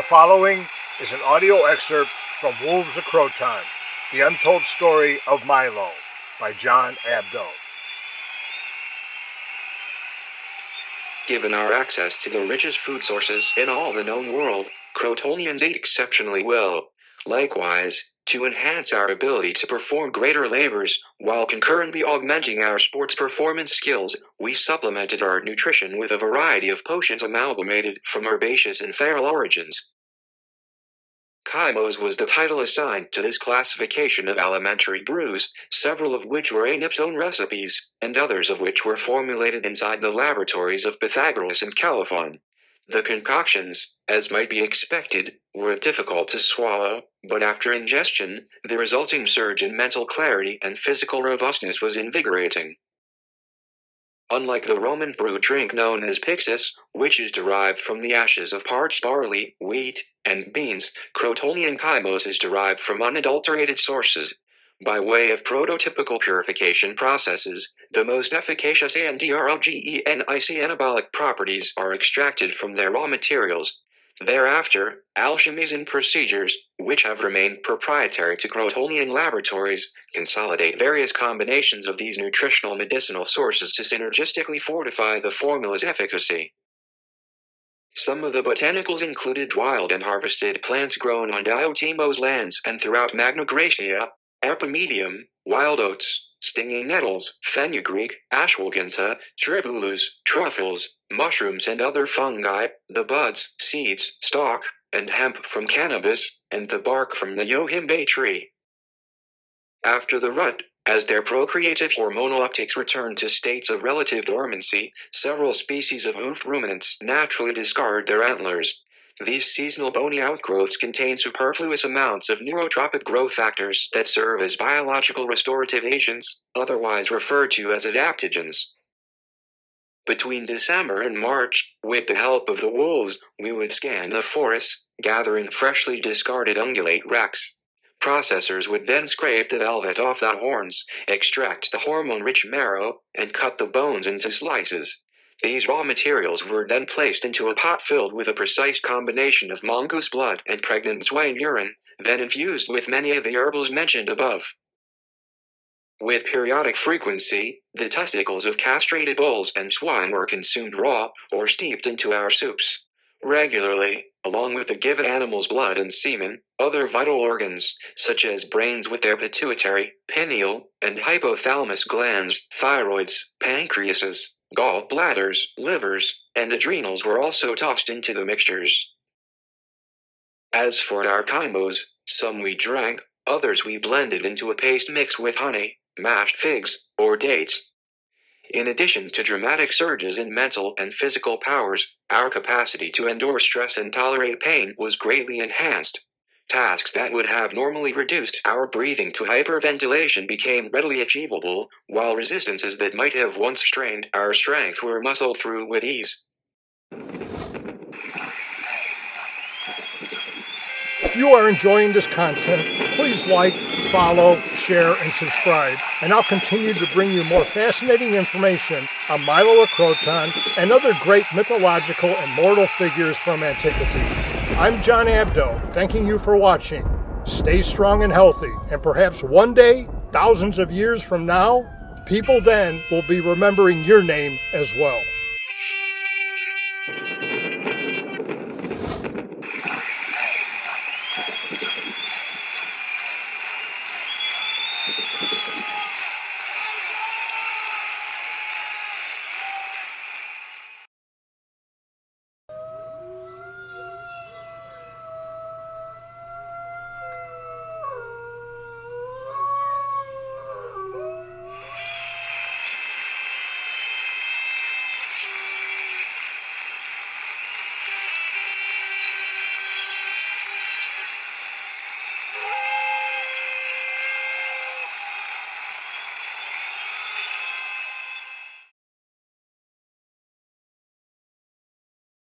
following is an audio excerpt from Wolves of Croton, The Untold Story of Milo by John Abdo. Given our access to the richest food sources in all the known world, Crotonians ate exceptionally well. Likewise, to enhance our ability to perform greater labors, while concurrently augmenting our sports performance skills, we supplemented our nutrition with a variety of potions amalgamated from herbaceous and feral origins. Chymos was the title assigned to this classification of alimentary brews, several of which were Anip's own recipes, and others of which were formulated inside the laboratories of Pythagoras and Colophon. The concoctions, as might be expected, were difficult to swallow, but after ingestion, the resulting surge in mental clarity and physical robustness was invigorating. Unlike the Roman brew drink known as pyxis, which is derived from the ashes of parched barley, wheat, and beans, Crotonian chymos is derived from unadulterated sources. By way of prototypical purification processes, the most efficacious androgenic anabolic properties are extracted from their raw materials. Thereafter, alchemies and procedures, which have remained proprietary to Crotonian laboratories, consolidate various combinations of these nutritional medicinal sources to synergistically fortify the formula's efficacy. Some of the botanicals included wild and harvested plants grown on Diotimos lands and throughout Magna Graecia, epimedium, wild oats, stinging nettles, fenugreek, ashwagandha, tribulus, truffles, mushrooms and other fungi, the buds, seeds, stalk, and hemp from cannabis, and the bark from the yohimbe tree. After the rut, as their procreative hormonal uptakes return to states of relative dormancy, several species of hoofed ruminants naturally discard their antlers. These seasonal bony outgrowths contain superfluous amounts of neurotrophic growth factors that serve as biological restorative agents, otherwise referred to as adaptogens. Between December and March, with the help of the wolves, we would scan the forests, gathering freshly discarded ungulate wrecks. Processors would then scrape the velvet off the horns, extract the hormone rich marrow, and cut the bones into slices. These raw materials were then placed into a pot filled with a precise combination of mongoose blood and pregnant swine urine, then infused with many of the herbals mentioned above. With periodic frequency, the testicles of castrated bulls and swine were consumed raw or steeped into our soups. Regularly, along with the given animal's blood and semen, other vital organs, such as brains with their pituitary, pineal, and hypothalamus glands, thyroids, pancreases, gall bladders, livers, and adrenals were also tossed into the mixtures. As for our chymos, some we drank, others we blended into a paste mixed with honey, mashed figs, or dates. In addition to dramatic surges in mental and physical powers, our capacity to endure stress and tolerate pain was greatly enhanced. Tasks that would have normally reduced our breathing to hyperventilation became readily achievable, while resistances that might have once strained our strength were muscled through with ease. If you are enjoying this content, please like, follow, share, and subscribe, and I'll continue to bring you more fascinating information on Milo of Croton and other great mythological and mortal figures from antiquity. I'm John Abdo, thanking you for watching. Stay strong and healthy, and perhaps one day, thousands of years from now, people then will be remembering your name as well.